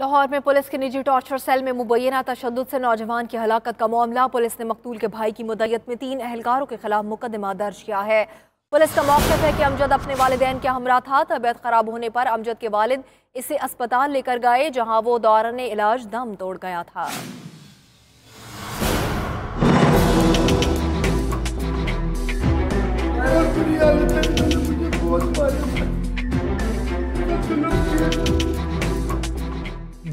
لاہور میں پولیس کے نجی ٹارچر سیل میں مبینہ تشدد سے نوجوان کی ہلاکت کا معاملہ۔ پولیس نے مقتول کے بھائی کی مدعیت میں تین اہلکاروں کے خلاف مقدمہ درج کیا ہے۔ پولیس کا موقف ہے کہ امجد اپنے والدین کے ہمراہ تھا، طبیعت خراب ہونے پر امجد کے والد اسے اسپتال لے کر گئے، جہاں وہ دوران علاج دم توڑ گیا تھا۔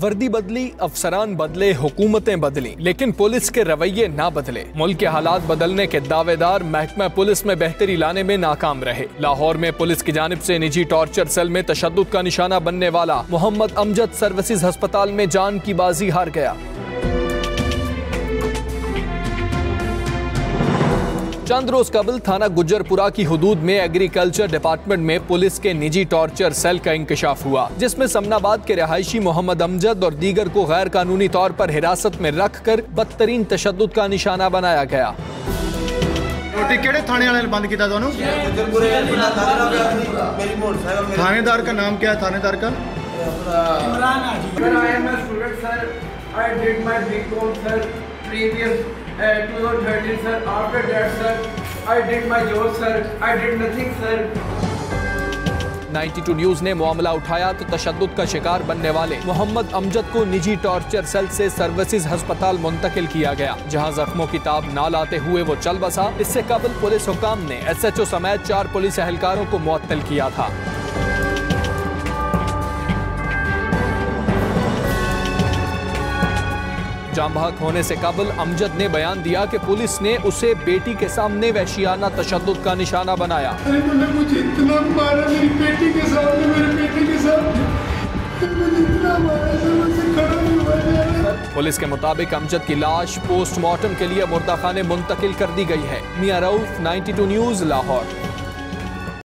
وردی بدلی، افسران بدلے، حکومتیں بدلی لیکن پولیس کے رویے نہ بدلے۔ ملک کے حالات بدلنے کے دعوے دار محکمہ پولیس میں بہتری لانے میں ناکام رہے۔ لاہور میں پولیس کی جانب سے نجی ٹارچر سیل میں تشدد کا نشانہ بننے والا محمد امجد سروسز ہسپتال میں جان کی بازی ہار گیا۔ چند روز قبل تھانہ گجرپورا کی حدود میں ایگریکلچر ڈپارٹمنٹ میں پولیس کے نجی ٹارچر سیل کا انکشاف ہوا جس میں سمناباد کے رہائشی محمد امجد اور دیگر کو غیر قانونی طور پر حراست میں رکھ کر بدترین تشدد کا نشانہ بنایا گیا۔ بند کیتا تانوں تھانے دار کا نام کیا تھانے دار کا؟ I did my BCom, sir, previous uh, 2013, sir. After that, sir, I did my job, sir. I did nothing, sir. 92 news نے معاملہ اٹھایا تو تشدد کا شکار بننے والے محمد امجد کو نجی ٹارچر سیل سے سروسز ہسپتال منتقل کیا گیا جہاں زخموں کی تاب نہ لاتے ہوئے وہ چل بسا اس سے قبل پولیس حکام نے ایس ایچ او سمیت چار پولیس اہلکاروں کو معطل کیا تھا جام بحق ہونے سے قبل امجد نے بیان دیا کہ پولیس نے اسے بیٹی کے سامنے وحشیانہ تشدد کا نشانہ بنایا۔ انہوں نے مجھے اتنا مارا میری بیٹی کے سامنے میرے بیٹی کے سامنے۔ مجھے اتنا مارا سے مجھ سے کھڑا نہیں ہوا جا رہا۔ پولیس کے مطابق امجد کی لاش پوسٹ مارٹم کے لیے مردہ خانے منتقل کر دی گئی ہے۔ میاں رؤف 92 نیوز لاہور۔